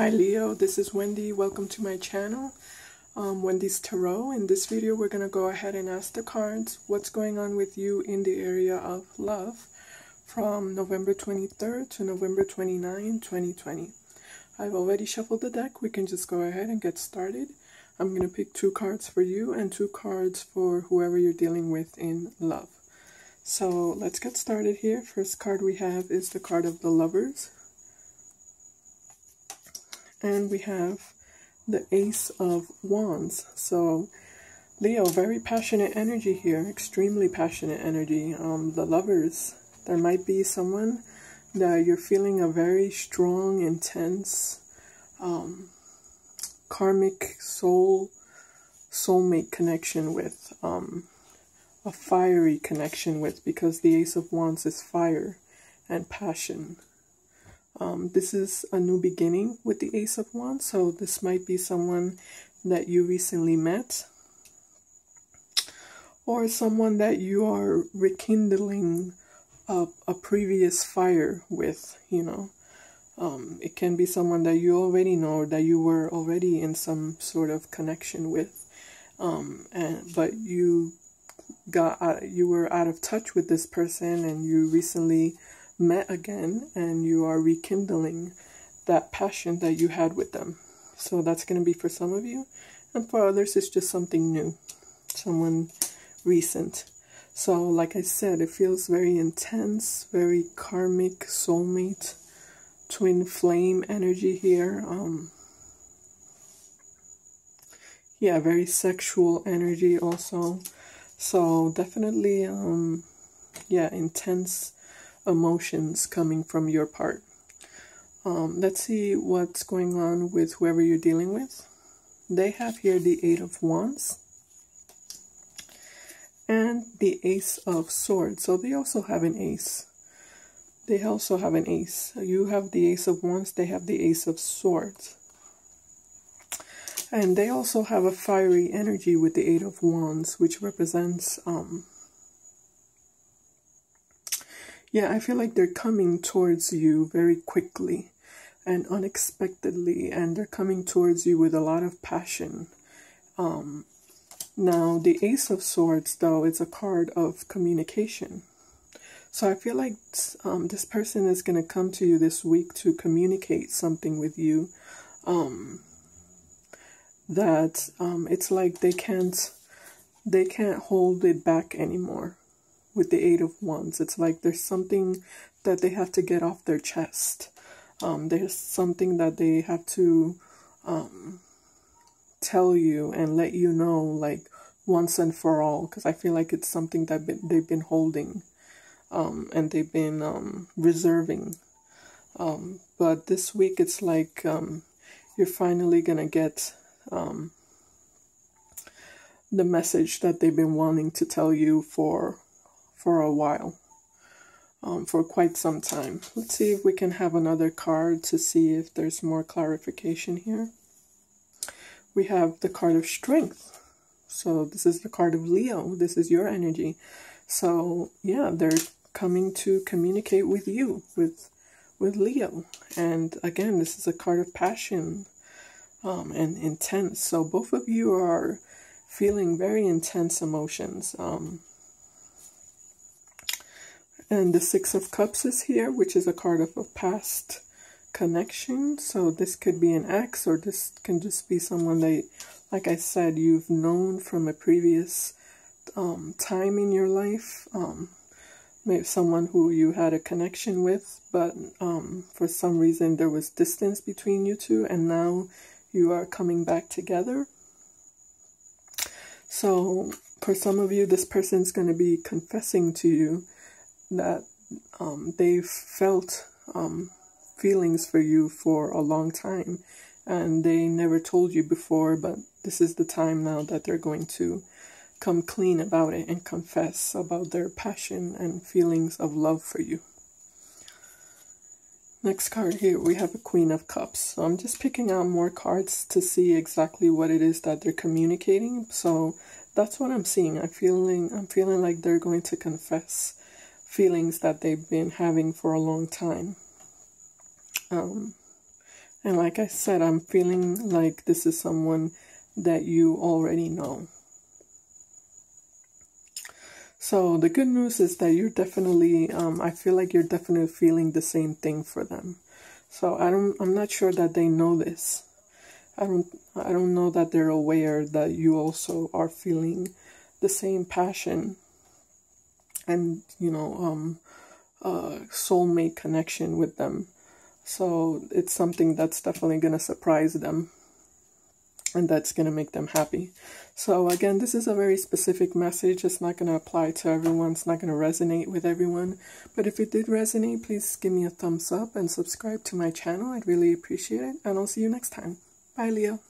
Hi Leo, this is Wendy. Welcome to my channel, um, Wendy's Tarot. In this video, we're going to go ahead and ask the cards what's going on with you in the area of love from November 23rd to November 29, 2020. I've already shuffled the deck. We can just go ahead and get started. I'm going to pick two cards for you and two cards for whoever you're dealing with in love. So let's get started here. First card we have is the card of the lovers and we have the Ace of Wands. So, Leo, very passionate energy here, extremely passionate energy. Um, the lovers, there might be someone that you're feeling a very strong, intense, um, karmic soul, soulmate connection with, um, a fiery connection with, because the Ace of Wands is fire and passion. Um, this is a new beginning with the Ace of Wands, so this might be someone that you recently met or someone that you are rekindling a, a previous fire with, you know. Um, it can be someone that you already know that you were already in some sort of connection with, um, and but you got uh, you were out of touch with this person and you recently met again and you are rekindling that passion that you had with them. So that's going to be for some of you. And for others, it's just something new, someone recent. So, like I said, it feels very intense, very karmic, soulmate, twin flame energy here. Um, yeah, very sexual energy also. So, definitely, um, yeah, intense emotions coming from your part. Um, let's see what's going on with whoever you're dealing with. They have here the Eight of Wands and the Ace of Swords. So they also have an ace. They also have an ace. You have the Ace of Wands, they have the Ace of Swords. And they also have a fiery energy with the Eight of Wands, which represents um, yeah, I feel like they're coming towards you very quickly and unexpectedly, and they're coming towards you with a lot of passion. Um, now, the Ace of Swords, though, is a card of communication. So I feel like um, this person is going to come to you this week to communicate something with you. Um, that um, it's like they can't they can't hold it back anymore with the Eight of Wands. It's like there's something that they have to get off their chest. Um, there's something that they have to um, tell you and let you know, like once and for all, because I feel like it's something that they've been holding um, and they've been um, reserving. Um, but this week, it's like um, you're finally gonna get the message that they've been wanting to tell you for for a while, um, for quite some time. Let's see if we can have another card to see if there's more clarification here. We have the card of strength. So this is the card of Leo. This is your energy. So yeah, they're coming to communicate with you, with with Leo. And again, this is a card of passion um, and intense. So both of you are feeling very intense emotions. Um, and the Six of Cups is here, which is a card of a past connection. So this could be an ex, or this can just be someone that, like I said, you've known from a previous um, time in your life. Um, maybe someone who you had a connection with, but um, for some reason there was distance between you two, and now you are coming back together. So, for some of you, this person's going to be confessing to you that um, they've felt um, feelings for you for a long time and they never told you before, but this is the time now that they're going to come clean about it and confess about their passion and feelings of love for you. Next card here, we have a Queen of Cups. So I'm just picking out more cards to see exactly what it is that they're communicating. So that's what I'm seeing. I'm feeling I'm feeling like they're going to confess feelings that they've been having for a long time. Um, And like I said, I'm feeling like this is someone that you already know. So the good news is that you're definitely, um, I feel like you're definitely feeling the same thing for them. So I don't, I'm not sure that they know this. I don't, I don't know that they're aware that you also are feeling the same passion and you know, um, uh, soulmate connection with them. So it's something that's definitely gonna surprise them and that's going to make them happy. So again, this is a very specific message. It's not going to apply to everyone. It's not going to resonate with everyone. But if it did resonate, please give me a thumbs up and subscribe to my channel. I'd really appreciate it. And I'll see you next time. Bye, Leo.